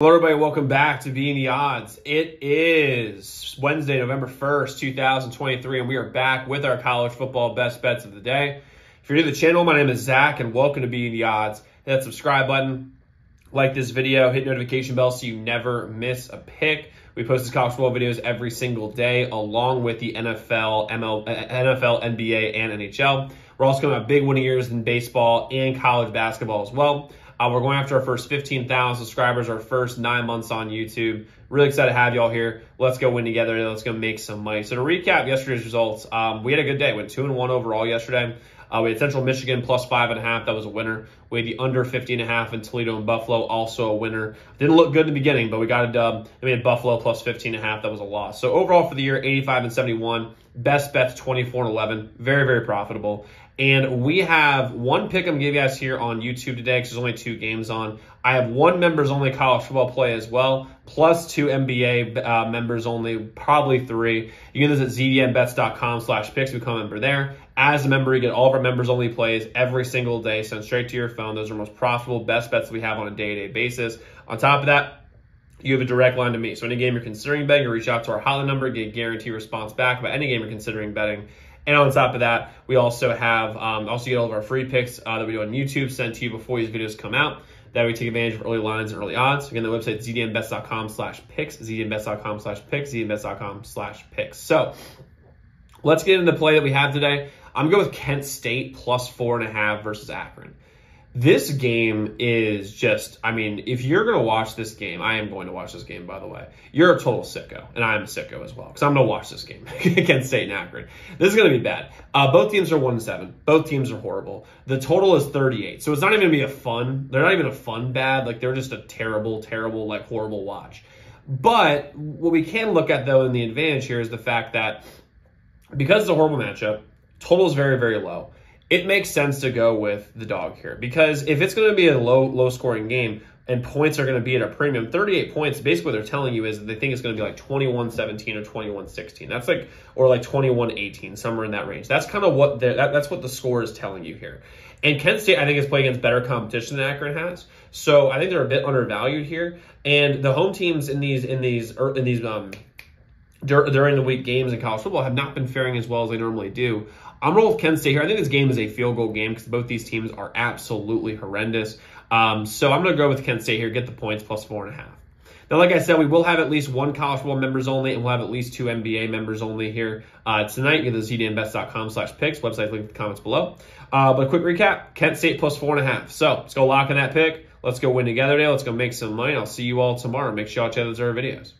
Hello, everybody. Welcome back to Beating the Odds. It is Wednesday, November 1st, 2023, and we are back with our college football best bets of the day. If you're new to the channel, my name is Zach, and welcome to Beating the Odds. Hit that subscribe button, like this video, hit notification bell so you never miss a pick. We post these college football videos every single day, along with the NFL, ML, uh, NFL, NBA, and NHL. We're also going to have big winning years in baseball and college basketball as well. Uh, we're going after our first 15,000 subscribers, our first nine months on YouTube. Really excited to have y'all here. Let's go win together. Let's go make some money. So to recap yesterday's results, um, we had a good day. Went two and one overall yesterday. Uh, we had Central Michigan plus five and a half. That was a winner. We had the under 50 and a half in Toledo and Buffalo, also a winner. Didn't look good in the beginning, but we got a dub. We had Buffalo plus 15 and a half. That was a loss. So overall for the year, 85 and 71. Best bets 24 and 11. Very, very profitable. And we have one pick I'm giving guys here on YouTube today because there's only two games on. I have one members only college football play as well, plus two NBA uh, members only, probably three. You can visit zdmbets.com slash picks, become a member there. As a member, you get all of our members only plays every single day, sent straight to your phone. Those are most profitable, best bets we have on a day to day basis. On top of that, you have a direct line to me. So any game you're considering betting, you reach out to our hotline number, get a guarantee response back about any game you're considering betting. And on top of that, we also have um, also get all of our free picks uh, that we do on YouTube sent to you before these videos come out. That we take advantage of early lines and early odds. Again, the website zdmbets.com slash picks, zdmbets.com slash picks, zdmbets.com slash picks. So let's get into the play that we have today. I'm going to go with Kent State plus four and a half versus Akron. This game is just, I mean, if you're going to watch this game, I am going to watch this game, by the way. You're a total sicko, and I'm a sicko as well, because I'm going to watch this game against and Akron. This is going to be bad. Uh, both teams are 1 and 7. Both teams are horrible. The total is 38. So it's not even going to be a fun, they're not even a fun bad. Like, they're just a terrible, terrible, like, horrible watch. But what we can look at, though, in the advantage here is the fact that because it's a horrible matchup, total is very, very low it makes sense to go with the dog here. Because if it's going to be a low low scoring game and points are going to be at a premium 38 points basically what they're telling you is they think it's going to be like 21 17 or 21 16 that's like or like 21 18 somewhere in that range. That's kind of what that, that's what the score is telling you here. And Kent State I think is playing against better competition than Akron has. So I think they're a bit undervalued here. And the home teams in these in these er, in these um during the week games in college football have not been faring as well as they normally do. I'm rolling with Kent State here. I think this game is a field goal game because both these teams are absolutely horrendous. Um, so I'm going to go with Kent State here, get the points plus four and a half. Now, like I said, we will have at least one college football members only, and we'll have at least two NBA members only here uh, tonight. You go to zdmbets.com slash picks. Website link in the comments below. Uh, but a quick recap, Kent State plus four and a half. So let's go lock in that pick. Let's go win together today. Let's go make some money. I'll see you all tomorrow. Make sure y'all check out those other videos.